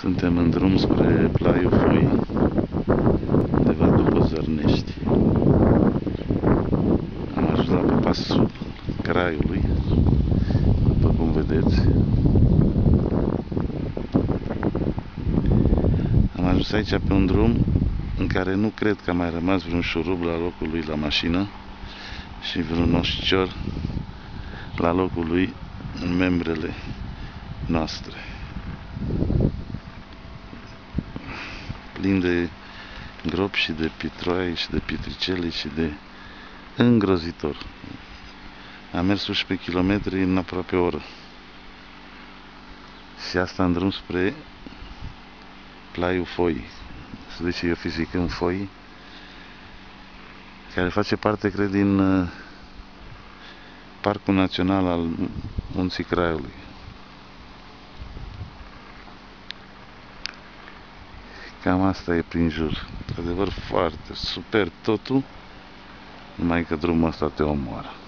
Suntem în drum spre Plaiul Foi, undeva după Zărnești. Am ajuns la pasul Craiului, după cum vedeți. Am ajuns aici pe un drum în care nu cred că a mai rămas vreun șurub la locul lui la mașină și vreun oșcior la locul lui în membrele noastre. Plin de gropi și de pitroai și de pietricele și de îngrozitor. Am mers 11 km în aproape o oră. Și asta în drum spre Plaiul Foi. Să zice eu fizic în Foi, care face parte, cred, din uh, Parcul Național al Munții Craiului. Cam asta e prin jur. Adevăr foarte super totul, numai că drumul ăsta te omoară.